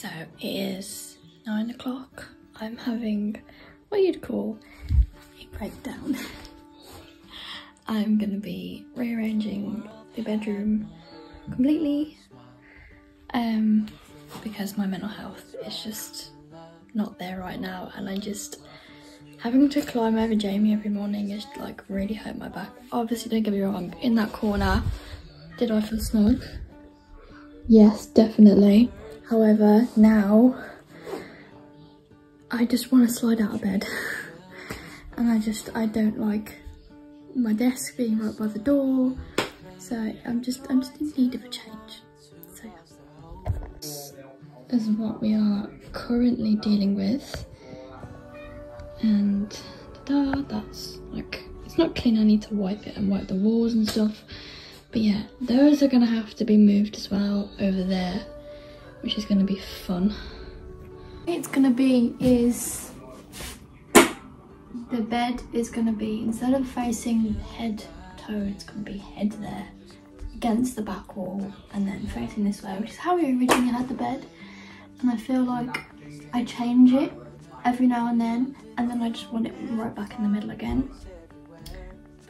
So it is nine o'clock. I'm having what you'd call a breakdown. I'm gonna be rearranging the bedroom completely um, because my mental health is just not there right now and I just having to climb over Jamie every morning is like really hurt my back. Obviously don't get me wrong, in that corner did I feel snug? Yes, definitely. However, now I just want to slide out of bed. and I just, I don't like my desk being right by the door. So I'm just, I'm just in need of a change. So yeah. This is what we are currently dealing with. And da, that's like, it's not clean, I need to wipe it and wipe the walls and stuff. But yeah, those are gonna have to be moved as well over there, which is gonna be fun. It's gonna be is the bed is gonna be instead of facing head toe, it's gonna be head there against the back wall and then facing this way, which is how we originally had the bed. And I feel like I change it every now and then and then I just want it right back in the middle again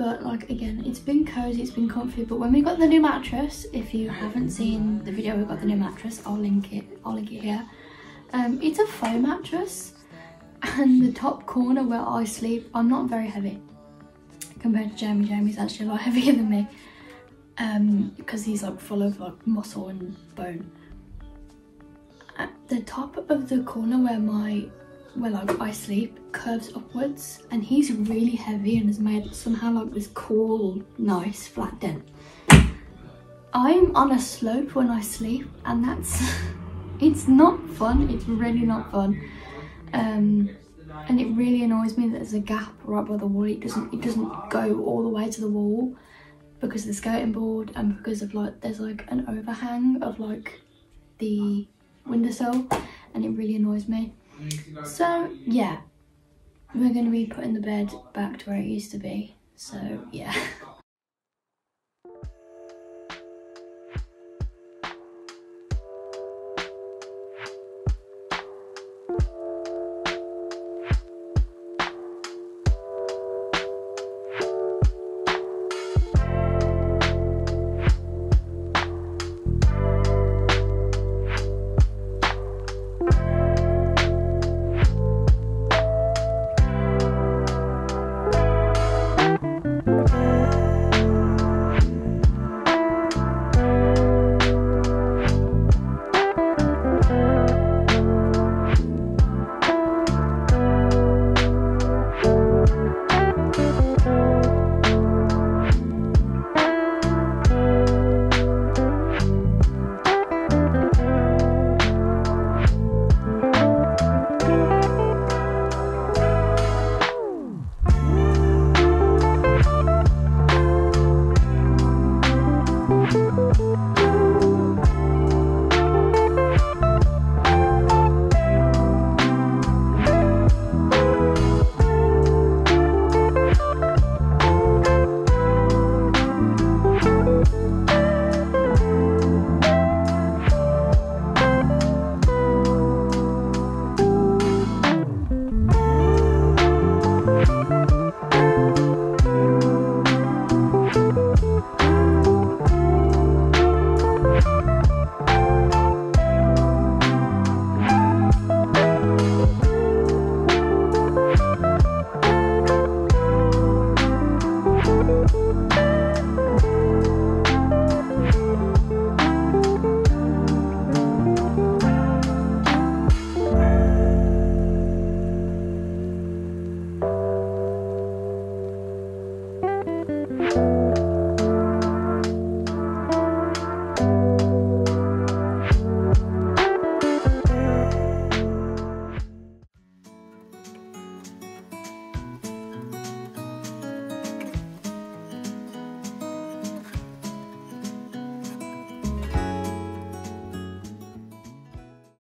but like again it's been cozy it's been comfy but when we got the new mattress if you haven't seen the video we got the new mattress i'll link it i'll link it here. Um, it's a foam mattress and the top corner where i sleep i'm not very heavy compared to jeremy. Jeremy's actually a lot heavier than me um because he's like full of like muscle and bone. At the top of the corner where my where like I sleep curves upwards and he's really heavy and has made somehow like this cool nice flat dent. I'm on a slope when I sleep and that's it's not fun. It's really not fun. Um and it really annoys me that there's a gap right by the wall. It doesn't it doesn't go all the way to the wall because of the skirting board and because of like there's like an overhang of like the windowsill and it really annoys me so yeah, we're going to be putting the bed back to where it used to be. So yeah.